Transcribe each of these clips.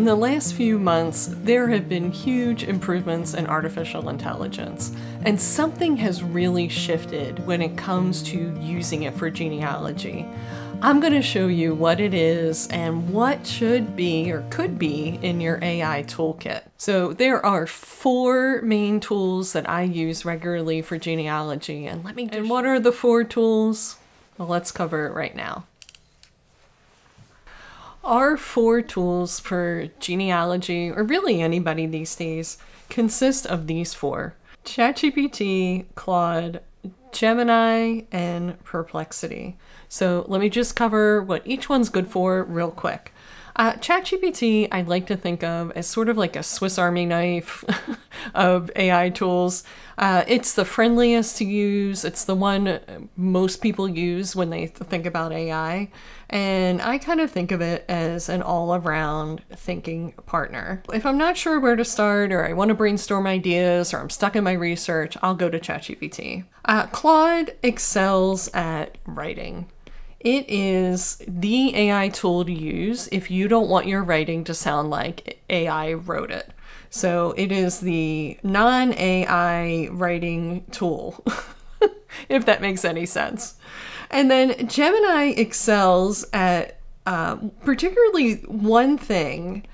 In the last few months, there have been huge improvements in artificial intelligence, and something has really shifted when it comes to using it for genealogy. I'm going to show you what it is and what should be or could be in your AI toolkit. So there are four main tools that I use regularly for genealogy, and let me. And what are the four tools? Well, let's cover it right now. Our four tools for genealogy, or really anybody these days, consist of these four ChatGPT, Claude, Gemini, and Perplexity. So let me just cover what each one's good for real quick. Uh, ChatGPT, I like to think of as sort of like a Swiss Army knife of AI tools. Uh, it's the friendliest to use. It's the one most people use when they think about AI. And I kind of think of it as an all around thinking partner. If I'm not sure where to start, or I want to brainstorm ideas, or I'm stuck in my research, I'll go to ChatGPT. Uh, Claude excels at writing. It is the AI tool to use if you don't want your writing to sound like AI wrote it. So it is the non AI writing tool, if that makes any sense. And then Gemini excels at uh, particularly one thing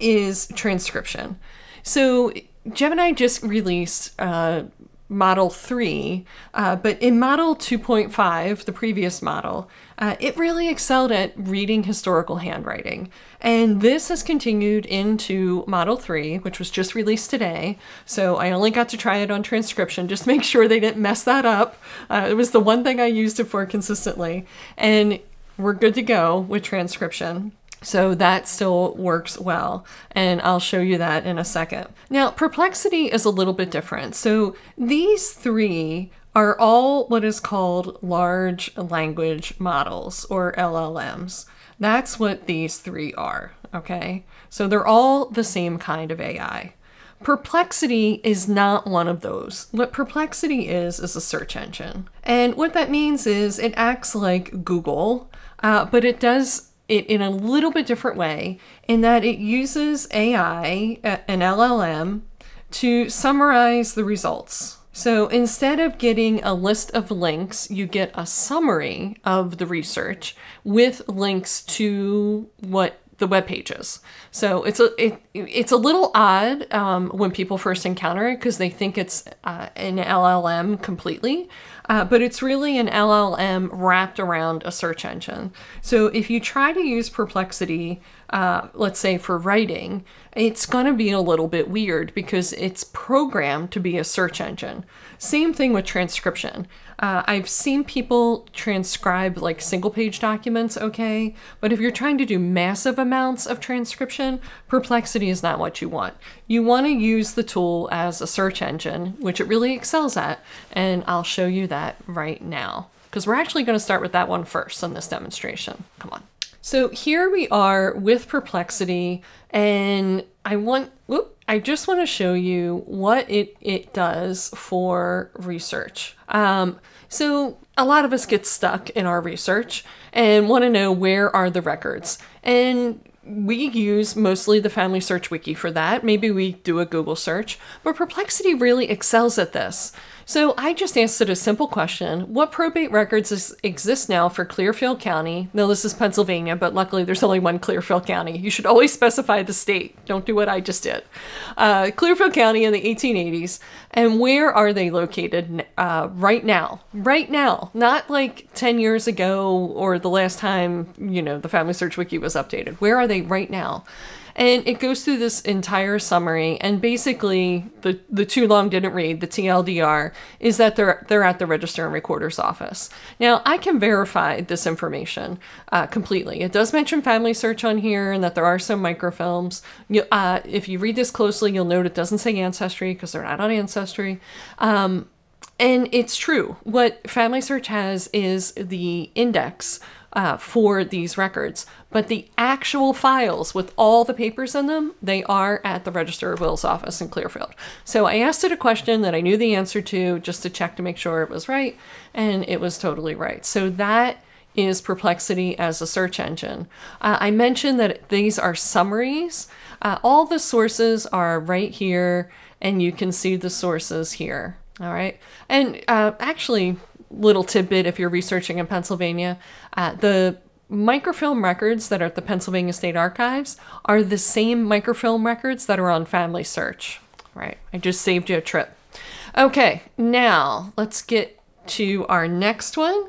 is transcription. So Gemini just released uh, Model 3, uh, but in Model 2.5, the previous model, uh, it really excelled at reading historical handwriting. And this has continued into Model 3, which was just released today. So I only got to try it on transcription, just make sure they didn't mess that up. Uh, it was the one thing I used it for consistently. And we're good to go with transcription. So that still works well, and I'll show you that in a second. Now, perplexity is a little bit different. So these three are all what is called large language models, or LLMs. That's what these three are, okay? So they're all the same kind of AI. Perplexity is not one of those. What Perplexity is, is a search engine. And what that means is it acts like Google, uh, but it does it in a little bit different way in that it uses AI, an LLM, to summarize the results. So instead of getting a list of links, you get a summary of the research with links to what the web pages. So it's a it, it's a little odd um, when people first encounter it because they think it's uh, an LLM completely, uh, but it's really an LLM wrapped around a search engine. So if you try to use Perplexity, uh, let's say for writing, it's going to be a little bit weird because it's programmed to be a search engine. Same thing with transcription. Uh, I've seen people transcribe like single page documents okay, but if you're trying to do massive amounts of transcription, Perplexity is not what you want. You want to use the tool as a search engine, which it really excels at, and I'll show you that right now. Because we're actually going to start with that one first in this demonstration. Come on. So here we are with Perplexity, and I want, whoop, I just want to show you what it, it does for research. Um, so a lot of us get stuck in our research and want to know where are the records. And we use mostly the Family Search Wiki for that. Maybe we do a Google search, but Perplexity really excels at this. So I just answered a simple question. What probate records is, exist now for Clearfield County? No, this is Pennsylvania, but luckily there's only one Clearfield County. You should always specify the state. Don't do what I just did. Uh, Clearfield County in the 1880s. And where are they located uh, right now? Right now. Not like 10 years ago or the last time, you know, the Family Search Wiki was updated. Where are they right now? And it goes through this entire summary, and basically, the the too long didn't read the TLDR is that they're they're at the register and recorder's office. Now, I can verify this information uh, completely. It does mention Family Search on here, and that there are some microfilms. You, uh, if you read this closely, you'll note it doesn't say Ancestry because they're not on Ancestry. Um, and it's true. What Family Search has is the index uh, for these records. But the actual files with all the papers in them, they are at the Register of Wills office in Clearfield. So I asked it a question that I knew the answer to just to check to make sure it was right, and it was totally right. So that is Perplexity as a search engine. Uh, I mentioned that these are summaries. Uh, all the sources are right here, and you can see the sources here. All right. And uh, actually, little tidbit if you're researching in Pennsylvania, uh, the microfilm records that are at the Pennsylvania State Archives are the same microfilm records that are on Family Search. Right. I just saved you a trip. Okay, now let's get to our next one.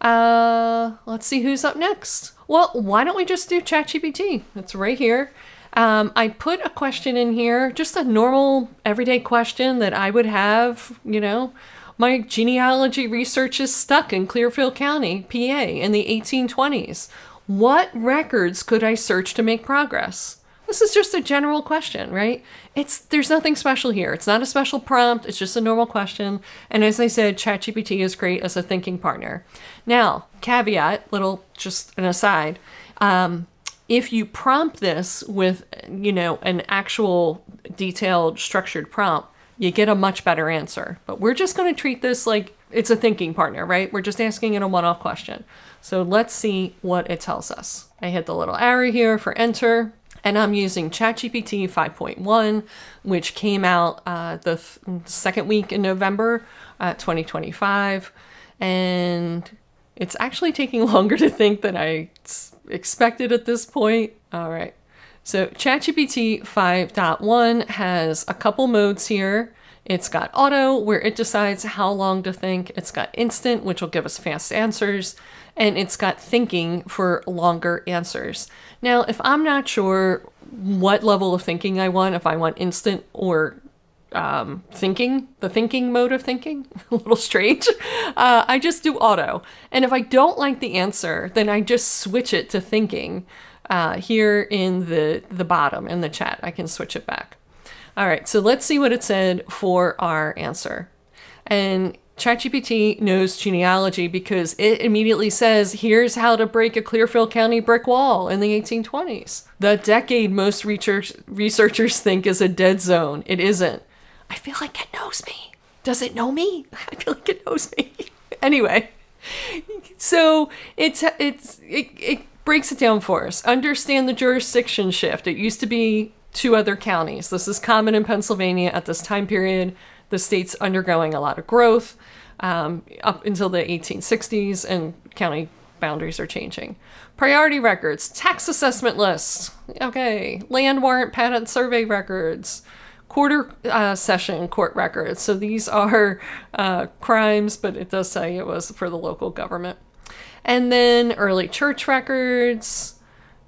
Uh, let's see who's up next. Well, why don't we just do ChatGPT? It's right here. Um, I put a question in here, just a normal everyday question that I would have, you know. My genealogy research is stuck in Clearfield County, PA, in the 1820s. What records could I search to make progress? This is just a general question, right? It's there's nothing special here. It's not a special prompt. It's just a normal question. And as I said, ChatGPT is great as a thinking partner. Now, caveat, little just an aside. Um, if you prompt this with, you know, an actual detailed structured prompt, you get a much better answer. But we're just going to treat this like it's a thinking partner, right? We're just asking it a one off question. So let's see what it tells us. I hit the little arrow here for enter and I'm using ChatGPT 5.1, which came out uh, the th- second week in November uh, 2025. And it's actually taking longer to think than I expected at this point. All right. So ChatGPT 5.1 has a couple modes here. It's got auto, where it decides how long to think. It's got instant, which will give us fast answers. And it's got thinking for longer answers. Now, if I'm not sure what level of thinking I want, if I want instant or um, thinking, the thinking mode of thinking, a little strange, uh, I just do auto. And if I don't like the answer, then I just switch it to thinking uh, here in the, the bottom in the chat. I can switch it back. All right, so let's see what it said for our answer. And ChatGPT knows genealogy because it immediately says, here's how to break a Clearfield County brick wall in the 1820s. The decade most research- researchers think is a dead zone. It isn't. I feel like it knows me. Does it know me? I feel like it knows me. anyway, so it's it's it, it breaks it down for us. Understand the jurisdiction shift. It used to be two other counties. This is common in Pennsylvania at this time period. The state's undergoing a lot of growth um, up until the 1860s, and county boundaries are changing. Priority records, tax assessment lists, okay, land warrant patent survey records, quarter uh, session court records. So these are uh, crimes, but it does say it was for the local government. And then early church records,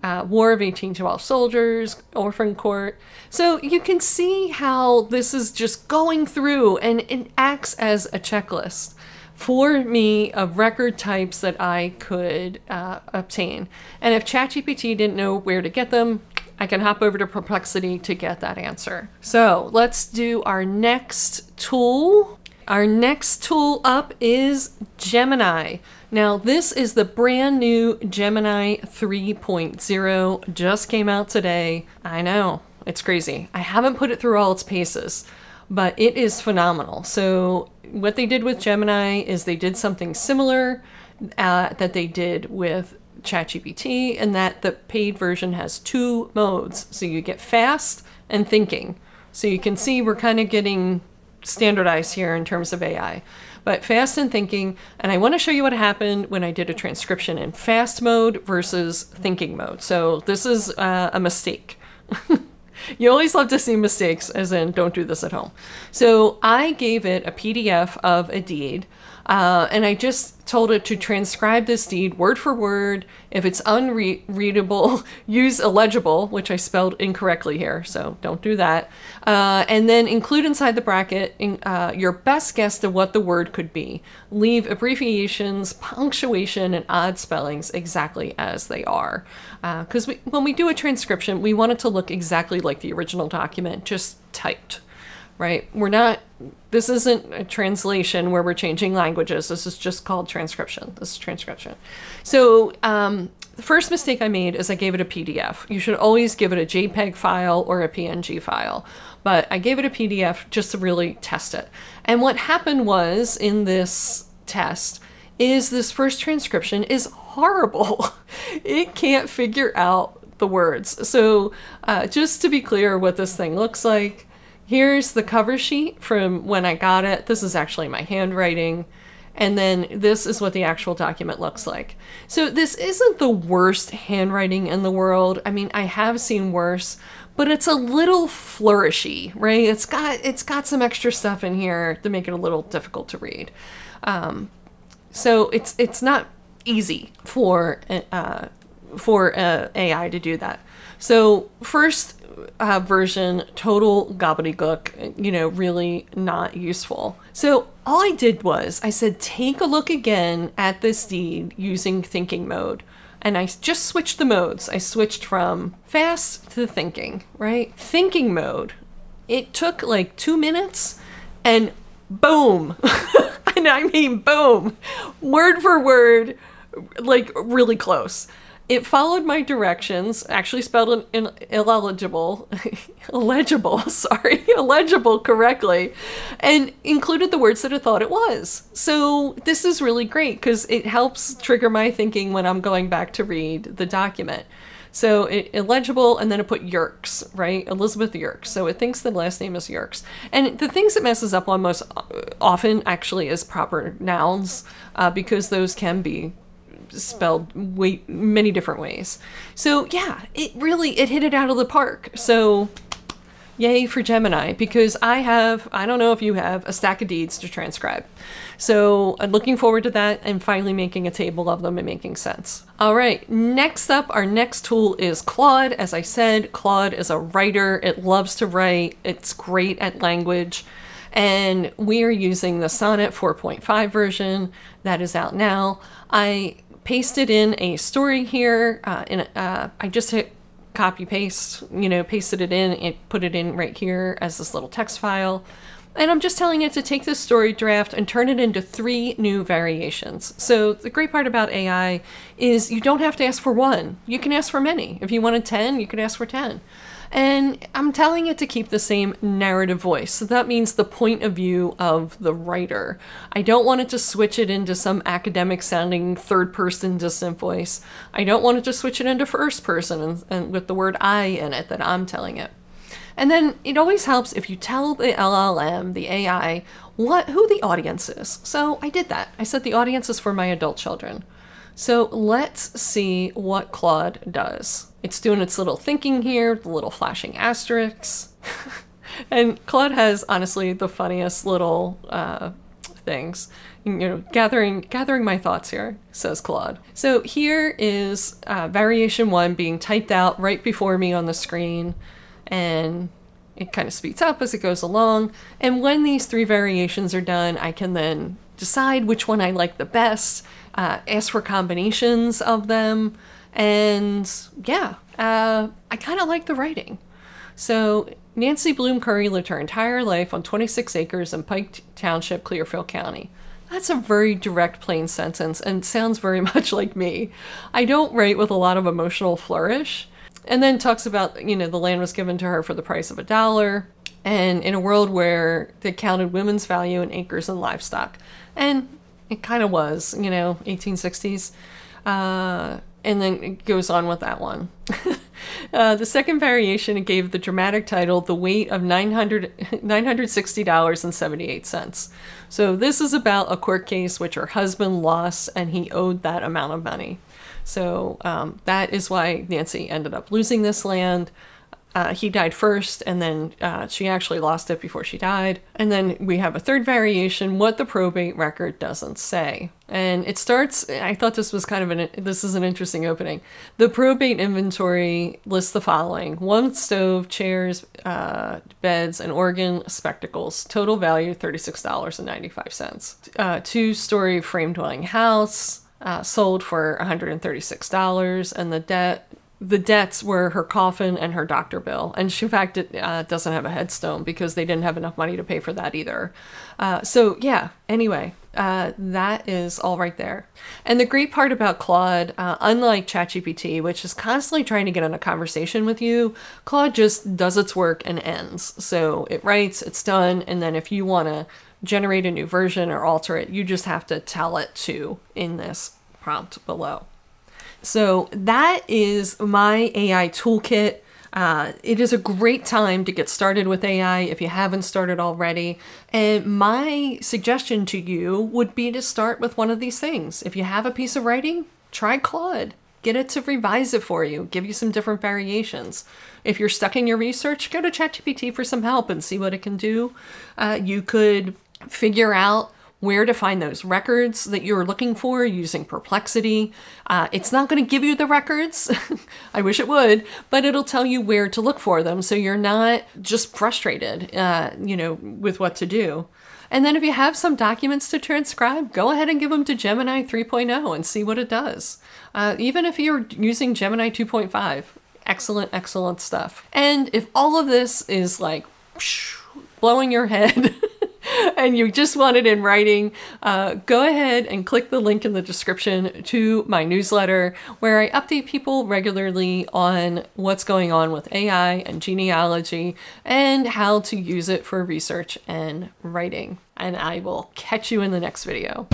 uh, War of 1812 soldiers, orphan court. So you can see how this is just going through and it acts as a checklist for me of record types that I could uh, obtain. And if ChatGPT didn't know where to get them, I can hop over to Perplexity to get that answer. So let's do our next tool. Our next tool up is Gemini. Now, this is the brand new Gemini 3.0, just came out today. I know, it's crazy. I haven't put it through all its paces, but it is phenomenal. So, what they did with Gemini is they did something similar uh, that they did with ChatGPT, and that the paid version has two modes. So, you get fast and thinking. So, you can see we're kind of getting standardized here in terms of AI but fast and thinking. And I want to show you what happened when I did a transcription in fast mode versus thinking mode. So this is uh, a mistake. you always love to see mistakes, as in, don't do this at home. So I gave it a PDF of a deed. Uh, and I just told it to transcribe this deed word for word. If it's unreadable, use illegible, which I spelled incorrectly here, so don't do that. Uh, and then include inside the bracket in, uh, your best guess of what the word could be. Leave abbreviations, punctuation, and odd spellings exactly as they are. Because uh, when we do a transcription, we want it to look exactly like the original document, just typed right? We're not, this isn't a translation where we're changing languages. This is just called transcription. This is transcription. So, um, the first mistake I made is I gave it a PDF. You should always give it a JPEG file or a PNG file. But I gave it a PDF just to really test it. And what happened was in this test, is this first transcription is horrible. it can't figure out the words. So, uh, just to be clear, what this thing looks like here's the cover sheet from when I got it. This is actually my handwriting. And then this is what the actual document looks like. So, this isn't the worst handwriting in the world. I mean, I have seen worse, but it's a little flourishy, right? It's got it's got some extra stuff in here to make it a little difficult to read. Um, so it's it's not easy for uh, for uh, AI to do that. So first uh, version, total gobbledygook, you know, really not useful. So all I did was I said, take a look again at this deed using thinking mode. And I just switched the modes. I switched from fast to thinking, right? Thinking mode. It took like two minutes and boom. and I mean boom. Word for word, like really close. It followed my directions, actually spelled in, illegible, illegible, sorry, illegible correctly, and included the words that I thought it was. So this is really great because it helps trigger my thinking when I'm going back to read the document. So it, illegible, and then it put Yerkes, right? Elizabeth Yerkes. So it thinks the last name is Yerkes. And the things it messes up on most often actually is proper nouns, uh, because those can be spelled way, many different ways. So yeah, it really it hit it out of the park. So yay for Gemini because I have I don't know if you have a stack of deeds to transcribe. So I'm looking forward to that and finally making a table of them and making sense. All right, next up, our next tool is Claude. As I said, Claude is a writer. It loves to write. It's great at language. And we are using the Sonnet 4.5 version that is out now. I pasted in a story here. Uh, in uh, I just hit copy paste, you know, pasted it in and put it in right here as this little text file. And I'm just telling it to take this story draft and turn it into three new variations. So the great part about AI is you don't have to ask for one. You can ask for many. If you wanted 10, you could ask for 10. And I'm telling it to keep the same narrative voice. So that means the point of view of the writer. I don't want it to switch it into some academic sounding third person distant voice. I don't want it to switch it into first person and, and with the word I in it that I'm telling it. And then it always helps if you tell the LLM, the AI, what who the audience is. So I did that. I said the audience is for my adult children. So let's see what Claude does. It's doing its little thinking here, the little flashing asterisks. and Claude has honestly the funniest little uh, things. You know, gathering gathering my thoughts here, says Claude. So here is uh, variation one being typed out right before me on the screen, and it kind of speeds up as it goes along. And when these three variations are done, I can then decide which one I like the best uh, ask for combinations of them, and yeah, uh, I kind of like the writing. So Nancy Bloom Curry lived her entire life on 26 acres in Pike Township, Clearfield County. That's a very direct, plain sentence and sounds very much like me. I don't write with a lot of emotional flourish. And then talks about, you know, the land was given to her for the price of a dollar. And in a world where they counted women's value in acres and livestock. And it kind of was, you know, 1860s. Uh, and then it goes on with that one. uh, the second variation it gave the dramatic title The Weight of 900, $960.78. So this is about a court case which her husband lost and he owed that amount of money. So um, that is why Nancy ended up losing this land uh, he died first, and then uh, she actually lost it before she died. And then we have a third variation, what the probate record doesn't say. And it starts, I thought this was kind of an, this is an interesting opening. The probate inventory lists the following one stove, chairs, uh, beds, an organ, spectacles. Total value $36.95. Uh, two story frame dwelling house. Uh, sold for $136 and the debt the debts were her coffin and her doctor bill. And she, in fact, it uh, doesn't have a headstone because they didn't have enough money to pay for that either. Uh, so, yeah, anyway, uh, that is all right there. And the great part about Claude, uh, unlike ChatGPT, which is constantly trying to get in a conversation with you, Claude just does its work and ends. So it writes, it's done, and then if you want to generate a new version or alter it. You just have to tell it to in this prompt below. So that is my AI toolkit. Uh, it is a great time to get started with AI if you haven't started already. And my suggestion to you would be to start with one of these things. If you have a piece of writing, try Claude. Get it to revise it for you, give you some different variations. If you're stuck in your research, go to ChatGPT for some help and see what it can do. Uh, you could figure out where to find those records that you're looking for using Perplexity. Uh, it's not going to give you the records. I wish it would, but it'll tell you where to look for them so you're not just frustrated, uh, you know, with what to do. And then if you have some documents to transcribe, go ahead and give them to Gemini 3.0 and see what it does. Uh, even if you're using Gemini 2.5, excellent, excellent stuff. And if all of this is like blowing your head, and you just want it in writing, uh, go ahead and click the link in the description to my newsletter where I update people regularly on what's going on with AI and genealogy and how to use it for research and writing. And I will catch you in the next video.